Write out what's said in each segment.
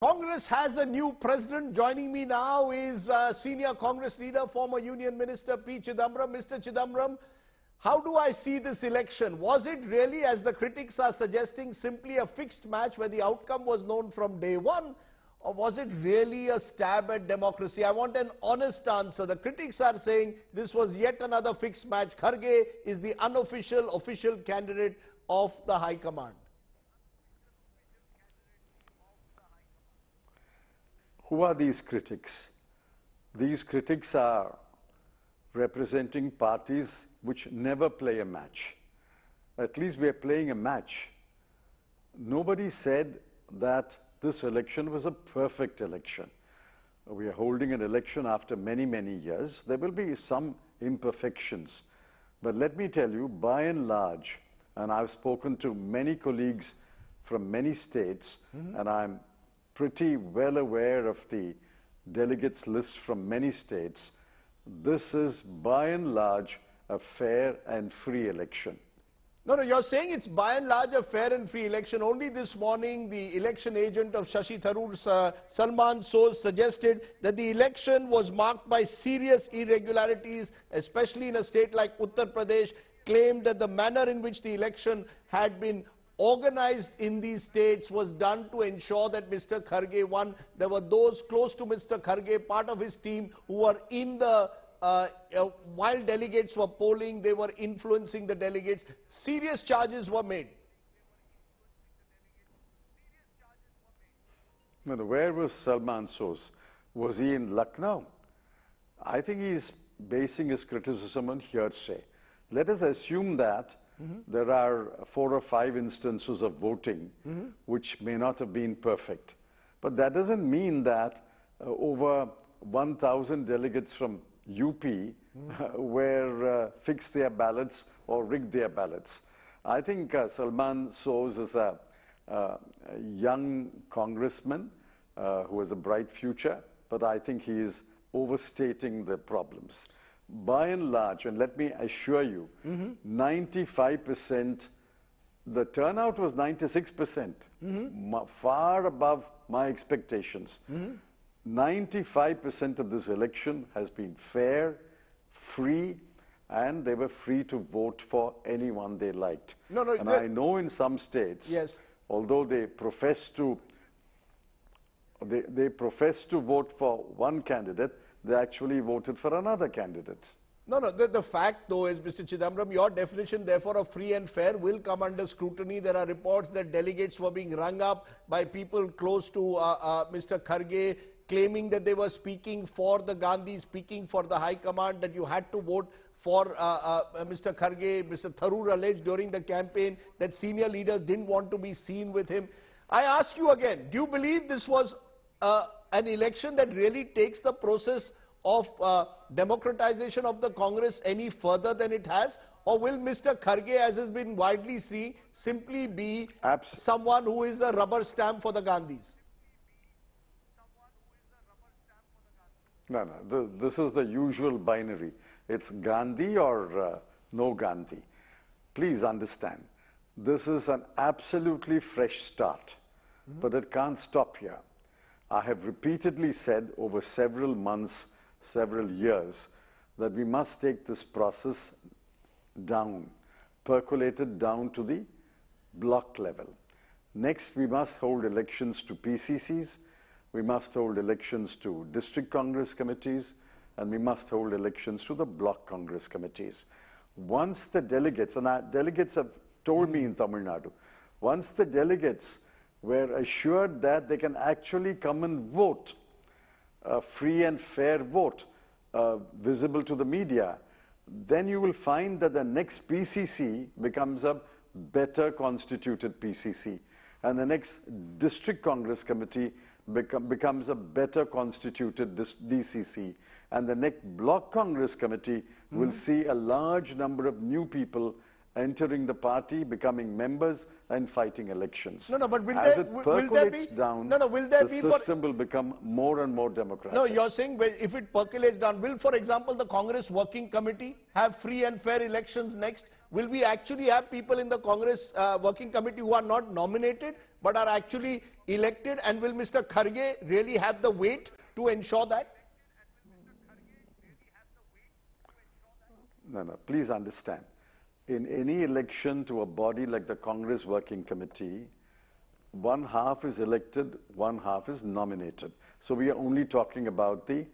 Congress has a new president. Joining me now is uh, senior Congress leader, former Union Minister P. Chidambaram. Mr. Chidambaram, how do I see this election? Was it really, as the critics are suggesting, simply a fixed match where the outcome was known from day one? Or was it really a stab at democracy? I want an honest answer. The critics are saying this was yet another fixed match. Kharge is the unofficial, official candidate of the High Command. Who are these critics? These critics are representing parties which never play a match. At least we are playing a match. Nobody said that this election was a perfect election. We are holding an election after many, many years. There will be some imperfections. But let me tell you, by and large, and I've spoken to many colleagues from many states, mm-hmm. and I'm pretty well aware of the delegates list from many states. This is by and large a fair and free election. No, no, you're saying it's by and large a fair and free election. Only this morning, the election agent of Shashi Tharoor, uh, Salman Soz, suggested that the election was marked by serious irregularities, especially in a state like Uttar Pradesh, claimed that the manner in which the election had been organized in these states was done to ensure that Mr. Kharge won. There were those close to Mr. Kharge, part of his team, who were in the uh, uh, while delegates were polling, they were influencing the delegates. Serious charges were made. Where was Salman Soz? Was he in Lucknow? I think he's basing his criticism on hearsay. Let us assume that there are four or five instances of voting which may not have been perfect. But that doesn't mean that uh, over 1,000 delegates from UP were uh, fixed their ballots or rigged their ballots. I think uh, Salman Soz is a, uh, a young congressman uh, who has a bright future, but I think he is overstating the problems. By and large, and let me assure you, mm-hmm. 95%, the turnout was 96%, mm-hmm. ma- far above my expectations. Mm-hmm. 95% of this election has been fair, free, and they were free to vote for anyone they liked. No, no, and I know in some states, Yes. although they profess to they, they profess to vote for one candidate, they actually voted for another candidate. No, no, the, the fact though is, Mr. Chidambaram, your definition therefore of free and fair will come under scrutiny. There are reports that delegates were being rung up by people close to uh, uh, Mr. Kharge, claiming that they were speaking for the Gandhi, speaking for the High Command, that you had to vote for uh, uh, Mr. Kharge, Mr. Tharoor alleged during the campaign that senior leaders didn't want to be seen with him. I ask you again, do you believe this was uh, an election that really takes the process of uh, democratization of the Congress any further than it has? Or will Mr. Kharge, as has been widely seen, simply be someone who is a rubber stamp for the Gandhis? No, no, th- this is the usual binary. It's Gandhi or uh, no Gandhi. Please understand, this is an absolutely fresh start, but it can't stop here. I have repeatedly said over several months, several years, that we must take this process down, percolated down to the block level. Next, we must hold elections to PCCs, we must hold elections to district congress committees, and we must hold elections to the block congress committees. Once the delegates, and our delegates have told me in Tamil Nadu, once the delegates were assured that they can actually come and vote, a free and fair vote, uh, visible to the media, then you will find that the next PCC becomes a better constituted PCC. And the next District Congress Committee become, becomes a better constituted DCC. And the next Block Congress Committee will see a large number of new people entering the party, becoming members, and fighting elections. No, no, but will As there- it will- there be- down, No, no, will there the be for- system will become more and more democratic. No, you're saying if it percolates down, will, for example, the Congress Working Committee have free and fair elections next? Will we actually have people in the Congress uh, working committee who are not nominated but are actually elected? And will Mr. Kharge really have the weight to ensure that? No, no, please understand. In any election to a body like the Congress Working Committee, one half is elected, one half is nominated. So we are only talking about the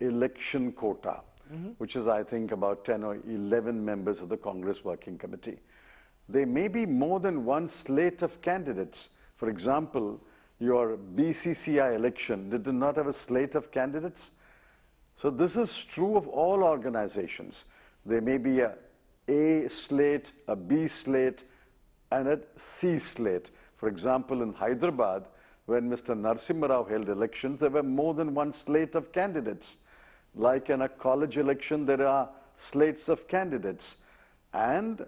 election quota, mm-hmm. which is, I think, about 10 or 11 members of the Congress Working Committee. There may be more than one slate of candidates. For example, your BCCI election did not have a slate of candidates. So this is true of all organizations. There may be a A slate, a B slate, and a C slate. For example, in Hyderabad, when Mr. Narsimha Rao held elections, there were more than one slate of candidates. Like in a college election, there are slates of candidates. And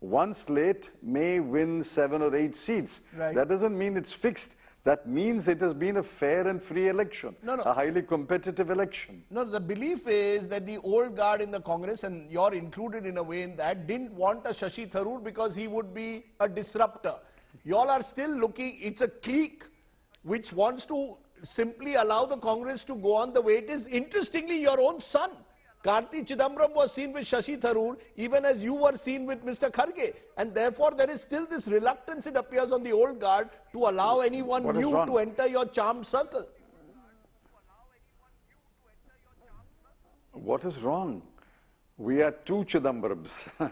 one slate may win seven or eight seats. Right. That doesn't mean it's fixed. That means it has been a fair and free election, No, no. a highly competitive election. No, the belief is that the old guard in the Congress, and you're included in a way in that, didn't want a Shashi Tharoor because he would be a disruptor. Y'all are still looking, it's a clique which wants to simply allow the Congress to go on the way it is. Interestingly, your own son, Karti Chidambaram was seen with Shashi Tharoor, even as you were seen with Mr. Kharge. And therefore, there is still this reluctance, it appears, on the old guard to allow anyone What new to enter your charmed circle. What is wrong? We are two Chidambarams.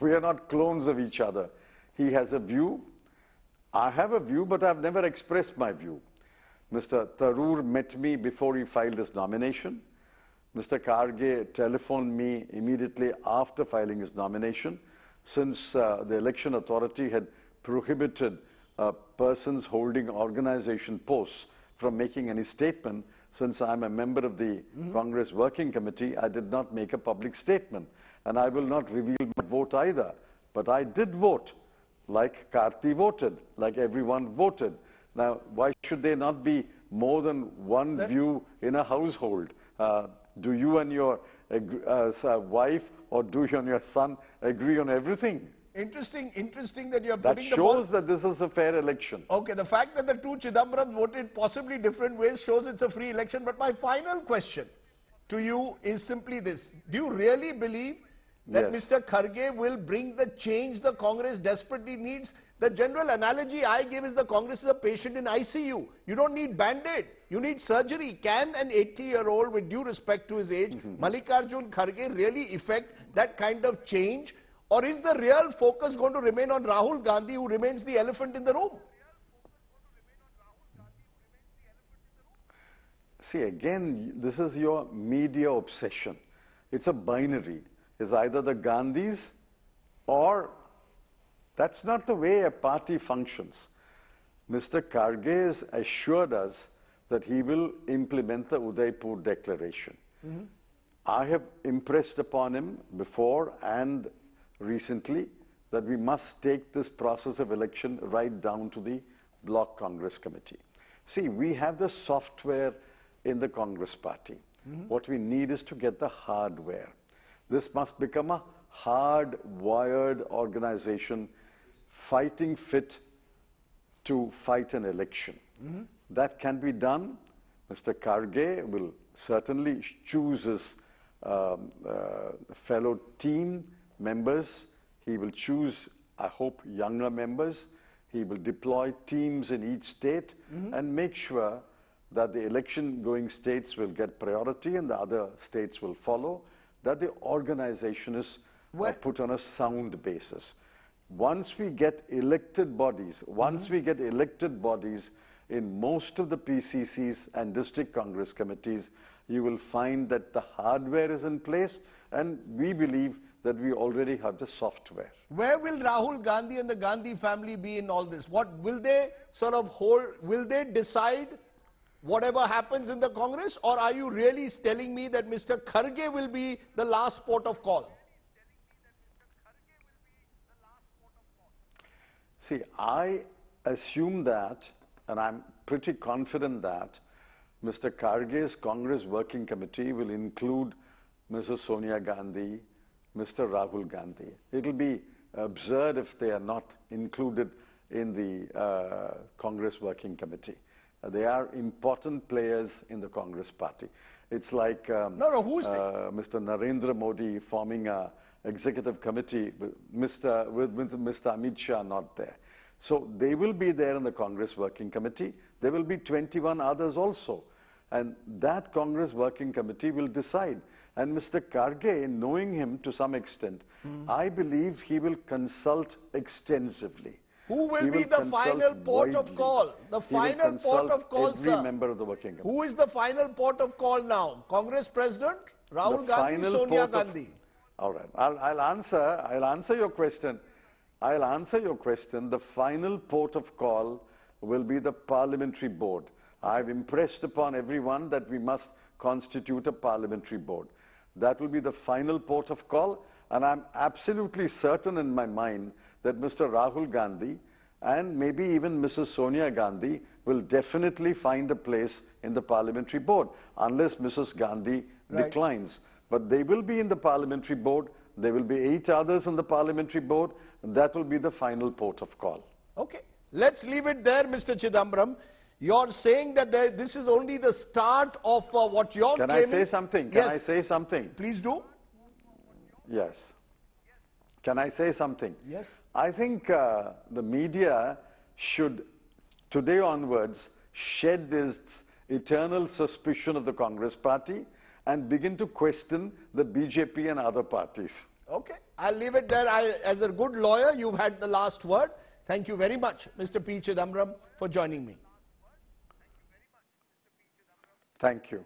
we are not clones of each other. He has a view. I have a view, but I've never expressed my view. Mr. Tharoor met me before he filed his nomination. Mr. Kharge telephoned me immediately after filing his nomination, since uh, the election authority had prohibited uh, persons holding organization posts from making any statement. Since I'm a member of the Congress Working Committee, I did not make a public statement. And I will not reveal my vote either. But I did vote, like Karti voted, like everyone voted. Now, why should there not be more than one view in a household? Uh, do you and your uh, uh, wife or do you and your son agree on everything? Interesting, interesting that you're That putting the ball shows that this is a fair election. Okay, the fact that the two Chidambarams voted possibly different ways shows it's a free election. But my final question to you is simply this. Do you really believe that Yes. Mr. Kharge will bring the change the Congress desperately needs? The general analogy I give is the Congress is a patient in ICU. You don't need band-aid. You need surgery. Can an 80-year-old, with due respect to his age, mm-hmm. Mallikarjun Kharge really effect that kind of change? Or is the real focus going to remain on Rahul Gandhi, who remains the elephant in the room? See, again, this is your media obsession. It's a binary. It's either the Gandhis or that's not the way a party functions. Mr. Kharge has assured us that he will implement the Udaipur Declaration. Mm-hmm. I have impressed upon him before and recently that we must take this process of election right down to the Block Congress Committee. See, we have the software in the Congress Party. Mm-hmm. What we need is to get the hardware. This must become a hard-wired organization fighting fit to fight an election. That can be done. Mr. Kharge will certainly choose his um, uh, fellow team members. He will choose, I hope, younger members. He will deploy teams in each state and make sure that the election going states will get priority and the other states will follow, that the organization is uh, put on a sound basis. Once we get elected bodies, once mm-hmm. we get elected bodies in most of the PCCs and district Congress committees, you will find that the hardware is in place and we believe that we already have the software. Where will Rahul Gandhi and the Gandhi family be in all this? What will they sort of hold? Will they decide whatever happens in the Congress, or are you really telling me that Mr. Kharge will be the last port of call? See, I assume that, and I'm pretty confident that, Mr. Kharge's Congress Working Committee will include Mrs. Sonia Gandhi, Mr. Rahul Gandhi. It'll be absurd if they are not included in the uh, Congress Working Committee. Uh, they are important players in the Congress party. It's like um, No, no, who is uh, Mr. Narendra Modi forming a executive committee with Mr. with, with Mr. Amit Shah not there. So they will be there in the Congress Working Committee. There will be 21 others also. And that Congress Working Committee will decide. And Mr. Kharge, knowing him to some extent, Hmm. I believe he will consult extensively. Who will He be the final port of call? The He final port of call, every sir. member of the Working Committee. Who is the final port of call now? Congress President? Rahul the Gandhi, Sonia Gandhi? All right. I'll, I'll answer. I'll answer your question. I'll answer your question. The final port of call will be the parliamentary board. I've impressed upon everyone that we must constitute a parliamentary board. That will be the final port of call, and I'm absolutely certain in my mind that Mr. Rahul Gandhi and maybe even Mrs. Sonia Gandhi will definitely find a place in the parliamentary board, unless Mrs. Gandhi Right. declines. But they will be in the parliamentary board. There will be eight others in the parliamentary board. And that will be the final port of call. Okay. Let's leave it there, Mr. Chidambaram. You're saying that there, this is only the start of uh, what you're Can I say something? Can yes. I say something? Please do. Yes. Can I say something? Yes. I think uh, the media should, today onwards, shed its eternal suspicion of the Congress party and begin to question the BJP and other parties. Okay. I'll leave it there. I, as a good lawyer, you've had the last word. Thank you very much, Mr. P. Chidambaram, for joining me. Thank you.